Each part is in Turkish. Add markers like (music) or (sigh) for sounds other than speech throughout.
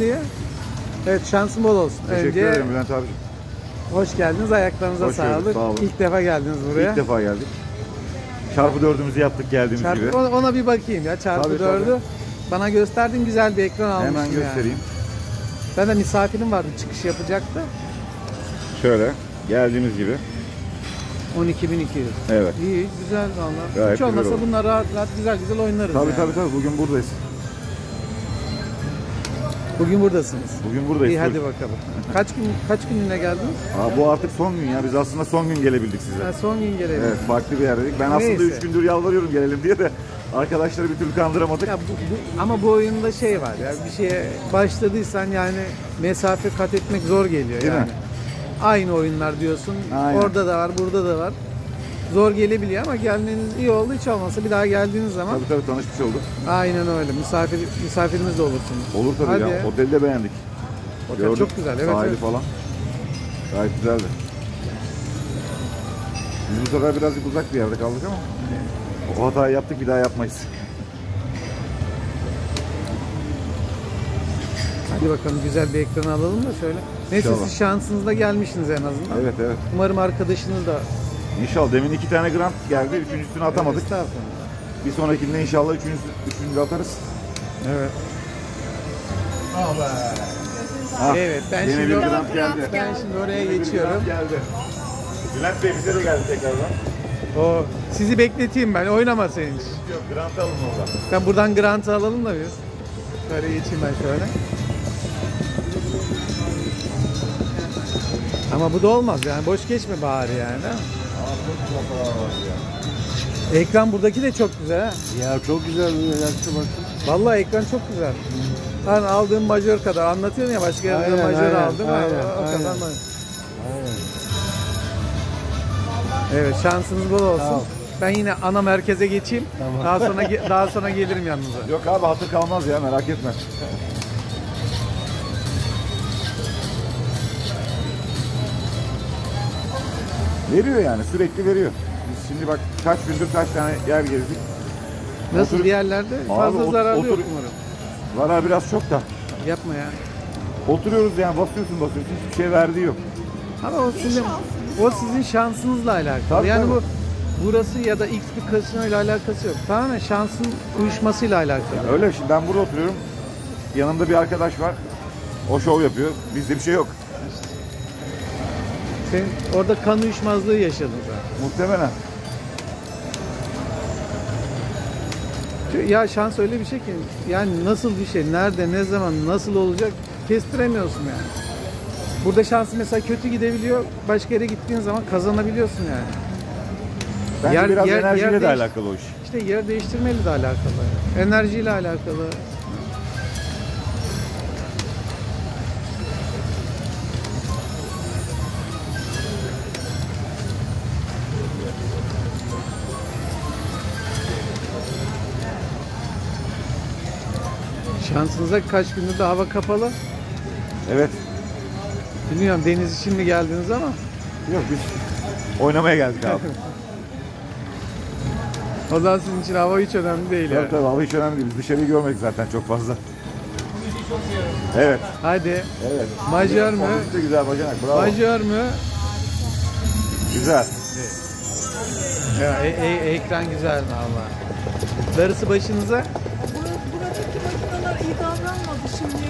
diye. Evet şansın bol olsun. Teşekkür Önce ederim Bülent abi. hoş geldiniz. Ayaklarınıza Hoş gördük, sağlık. sağ olun. İlk defa geldiniz buraya. İlk defa geldik. Çarpı dördümüzü yaptık geldiğimiz Çarpı, gibi. ona, ona bir bakayım ya. Çarpı Tabii, dördü. Bana gösterdin güzel bir ekran almışsın Hemen yani. göstereyim. Ben de misafirim vardı çıkış yapacaktı. Şöyle geldiğimiz gibi. 12.200. Evet. İyi güzel valla. Hiç olmasa bunlar rahat rahat güzel güzel oynarız Tabii yani. tabii tabii bugün buradayız. Bugün buradasınız. Bugün buradayız. İyi hadi bakalım. Kaç gün kaç günlüğüne geldiniz? Aa, bu artık son gün ya. Biz aslında son gün gelebildik size. Ha, son gün gelelim. Evet farklı bir yerdeydik. Ben aslında Neyse. 3 gündür yalvarıyorum gelelim diye de arkadaşları bir türlü kandıramadık. Ya bu, bu- ama bu oyunda şey var ya bir şeye başladıysan yani mesafe kat etmek zor geliyor Değil yani. mi? Aynı oyunlar diyorsun. Aynen. Orada da var, burada da var. Zor gelebiliyor ama gelmeniz iyi oldu. Hiç olmasa bir daha geldiğiniz zaman Tabii tabii tanışmış olduk. aynen öyle. Misafir misafiriniz de olursunuz. Olur tabii Hadi. ya. Oteli de beğendik. Otel çok güzel. Evet, Sahili evet. falan. Gayet güzeldi. Biz bu sefer birazcık uzak bir yerde kaldık ama o hatayı yaptık bir daha yapmayız. Hadi bakalım güzel bir ekran alalım da şöyle. Neyse İnşallah. siz şansınızla gelmişsiniz en azından. Evet evet. Umarım arkadaşınız da İnşallah demin iki tane grant geldi. Üçüncüsünü atamadık. Estağfurullah. Bir sonrakinde inşallah üçüncü de atarız. Evet. Ah, Evet, ben şimdi bir grant geldi. Ben şimdi oraya Yeni bir geçiyorum. grant geldi. Bülent Bey bize de geldi tekrardan. O sizi bekleteyim ben. Oynamasın hiç. Yok grant alın oradan. Ben buradan grantı alalım da biz. Şöyle geçeyim ben şöyle. Ama bu da olmaz yani. Boş geçme bari yani. Değil mi? Ekran buradaki de çok güzel ha. Ya çok güzel bir yaktı bakın. Vallahi ekran çok güzel. Ben aldığım majör kadar anlatıyorsun ya başka yerde majör aldım. aynen, o, o aynen. kadar mı? Aynen. Evet şansınız bol olsun. Ol. Ben yine ana merkeze geçeyim. Tamam. Daha sonra (laughs) daha sonra gelirim yanınıza. Yok abi hatır kalmaz ya merak etme. Veriyor yani sürekli veriyor. Biz şimdi bak kaç gündür kaç tane yer gezdik. Nasıl Otur- yerlerde fazla ot- zararlı otur- yok umarım. Var ha biraz çok da. Yapma ya. Oturuyoruz yani basıyorsun basıyorsun hiçbir şey verdiği yok. Ama o sizin o sizin şansınızla alakalı. Tabii, yani tabii. bu burası ya da X bir kasino ile alakası yok. Tamamen şansın uyuşmasıyla alakalı. Öyle şimdi ben burada oturuyorum. Yanımda bir arkadaş var. O şov yapıyor. Bizde bir şey yok. Sen orada kan uyuşmazlığı yaşadın zaten. Muhtemelen. Ya şans öyle bir şey ki yani nasıl bir şey, nerede, ne zaman, nasıl olacak kestiremiyorsun yani. Burada şansı mesela kötü gidebiliyor. Başka yere gittiğin zaman kazanabiliyorsun yani. Bence Yer- biraz yer- enerjiyle yer de alakalı o iş. İşte yer değiştirmeyle de alakalı. Enerjiyle alakalı. Şansınıza kaç gündür de hava kapalı. Evet. Bilmiyorum deniz için mi geldiniz ama Yok biz oynamaya geldik abi. (laughs) o zaman sizin için hava hiç önemli değil yani. Tabii tabii hava hiç önemli değil. Biz dışarıyı görmedik zaten çok fazla. Evet. Hadi Evet. mü? Pozisyon da güzel bacanak. Bravo. Majör mü? Güzel. Ya, e- e- ekran güzel valla. Darısı başınıza.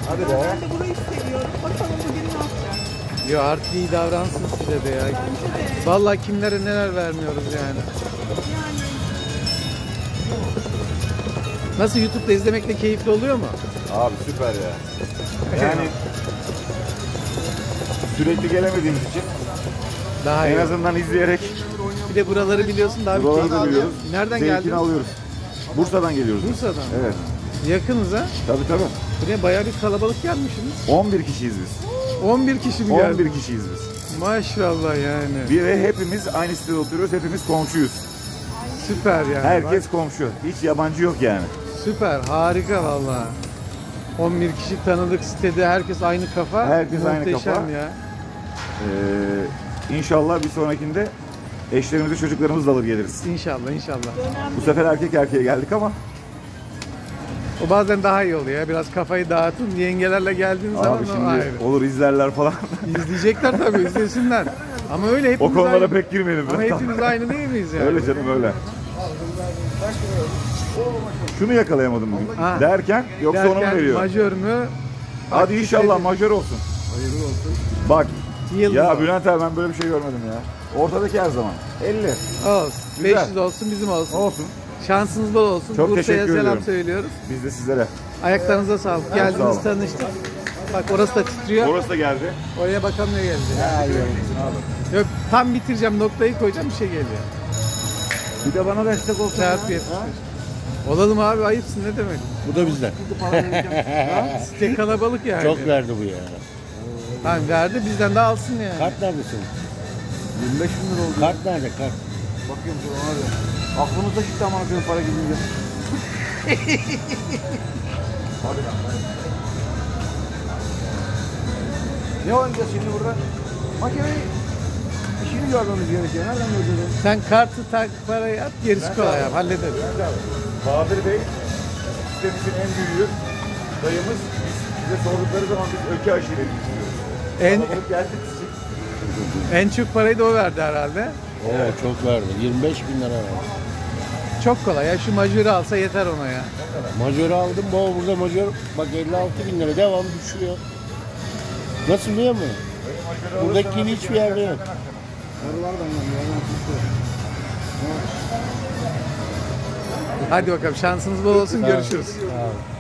Hadi be. Ben de burayı seviyorum. Bakalım bugün ne yapacağız. Yo artık iyi davransın size de ya. Bence de. Vallahi kimlere neler vermiyoruz yani. Yani Nasıl YouTube'da izlemek de keyifli oluyor mu? Abi süper ya. Yani sürekli gelemediğimiz için Daha iyi. en azından izleyerek Bir de buraları biliyorsun daha bir buraları da biliyoruz. Nereden Zevkini geldin? alıyoruz. Bursa'dan geliyoruz. biz. Bursa'dan. Evet. Yakınız ha. Tabii tabii. Buraya bayağı bir kalabalık gelmişsiniz. 11 kişiyiz biz. 11 kişi mi geldi? 11 kişiyiz biz. Maşallah yani. Bir ve hepimiz aynı sitede oturuyoruz. Hepimiz komşuyuz. Süper yani. Herkes Bak, komşu. Hiç yabancı yok yani. süper. Harika valla. 11 kişi tanıdık sitede. Herkes aynı kafa. Herkes aynı Muhteşem kafa. ya. Ee, inşallah bir sonrakinde eşlerimizi çocuklarımızla alır geliriz. İnşallah inşallah. Bu sefer erkek erkeğe geldik ama O bazen daha iyi oluyor. ya. Biraz kafayı dağıtın. Yengelerle geldiğin zaman Abi o şimdi ayrı. olur izlerler falan. İzleyecekler tabii izlesinler. Ama öyle hepimiz o konulara aynı. pek girmeyelim. Ama hepimiz aynı değil miyiz yani? Öyle canım öyle. Şunu yakalayamadım bugün. Ha. Derken yoksa onu mu Derken veriyor? Majör mü? Hadi inşallah majör olsun. Hayırlı olsun. Bak Yıldız ya olsun. Bülent abi ben böyle bir şey görmedim ya. Ortadaki her zaman. 50. Olsun. Güzel. 500 olsun bizim olsun. Olsun. Şansınız bol olsun. Çok Bursa'ya teşekkür selam ediyorum. söylüyoruz. Biz de sizlere. Ayaklarınıza sağlık. sağ Geldiniz olun. tanıştık. Bak orası da titriyor. Orası da geldi. Oraya bakamıyor geldi. Yok tam bitireceğim noktayı koyacağım bir şey geliyor. Bir de bana destek olsun. Çarpı yetmiş. Olalım abi ayıpsın ne demek. Bu da bizden. Site (laughs) kalabalık yani. Çok verdi bu ya. Hani verdi bizden de alsın yani. Kart neredesin? 25 bin lira oldu. Kart nerede kart? Bakıyorum şu ona. Aklımızda çıktı aman akıllı para gidince. ne oynayacağız şimdi burada? Makineyi işini görmemiz gerekiyor. Nereden göreceğiz? Sen kartı tak parayı at gerisi kolay abi hallederiz. Bahadır Bey sitemizin en büyüğü dayımız. Biz bize sordukları zaman biz öke aşiret istiyoruz. En, Kalabalık geldik en çok parayı da o verdi herhalde. Oo çok verdi. 25 bin lira verdi. Çok kolay ya şu majörü alsa yeter ona ya. Majörü aldım. Bu burada majör bak 56 bin lira devam düşüyor. Nasıl biliyor musun? Buradaki gibi hiçbir yerde yok. Hadi bakalım şansınız bol olsun görüşürüz. Ol.